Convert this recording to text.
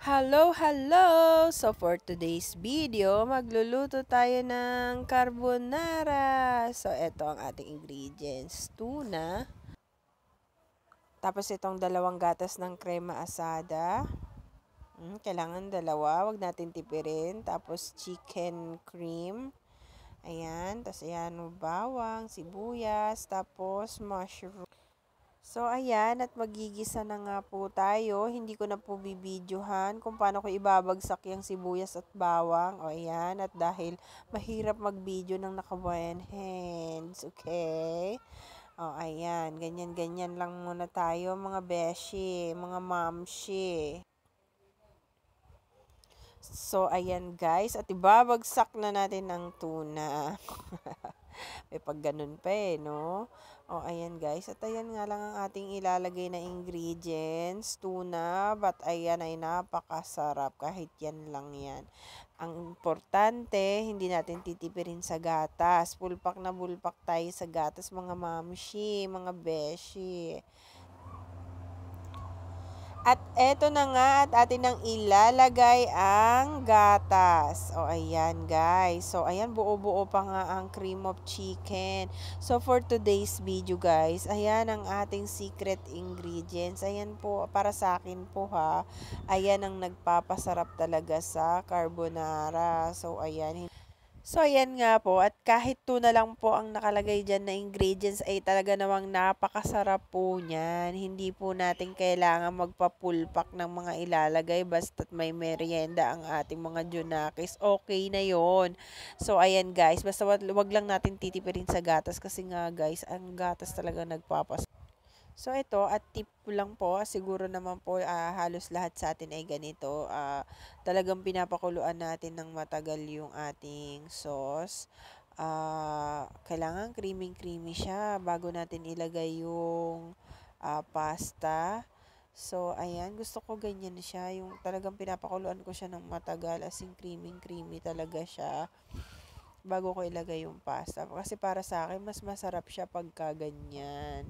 Hello, hello! So for today's video, magluluto tayo ng carbonara. So ito ang ating ingredients. Tuna. Tapos itong dalawang gatas ng crema asada. Hmm, kailangan dalawa, wag natin tipirin. Tapos chicken cream. Ayan, tapos ayan, bawang, sibuyas, tapos mushroom. So, ayan, at magigisa na nga po tayo. Hindi ko na po bibidyohan kung paano ko ibabagsak yung sibuyas at bawang. O, ayan, at dahil mahirap mag-video ng naka one hands, okay? O, ayan, ganyan-ganyan lang muna tayo, mga beshi, mga mamshi. So, ayan guys, at ibabagsak na natin ang tuna. May pag ganun pa eh, no? O, ayan guys. At ayan nga lang ang ating ilalagay na ingredients. Tuna, but ayan ay napakasarap. Kahit yan lang yan. Ang importante, hindi natin titipirin sa gatas. Pulpak na bulpak tayo sa gatas, mga mamshi, mga beshi. At eto na nga at atin nang ilalagay ang gatas. O ayan guys. So ayan buo-buo pa nga ang cream of chicken. So for today's video guys, ayan ang ating secret ingredients. Ayan po para sa akin po ha. Ayan ang nagpapasarap talaga sa carbonara. So ayan So, ayan nga po. At kahit tuna lang po ang nakalagay dyan na ingredients ay talaga namang napakasarap po niyan. Hindi po natin kailangan magpapulpak ng mga ilalagay basta't may merienda ang ating mga junakis. Okay na yon So, ayan guys. Basta wag lang natin titipirin sa gatas kasi nga guys, ang gatas talaga nagpapas So ito, at tip lang po, siguro naman po uh, halos lahat sa atin ay ganito. Uh, talagang pinapakuluan natin ng matagal yung ating sauce. Uh, kailangan creamy-creamy siya bago natin ilagay yung uh, pasta. So, ayan, gusto ko ganyan siya. Yung talagang pinapakuluan ko siya ng matagal, as in creamy-creamy talaga siya bago ko ilagay yung pasta. Kasi para sa akin, mas masarap siya pagka ganyan.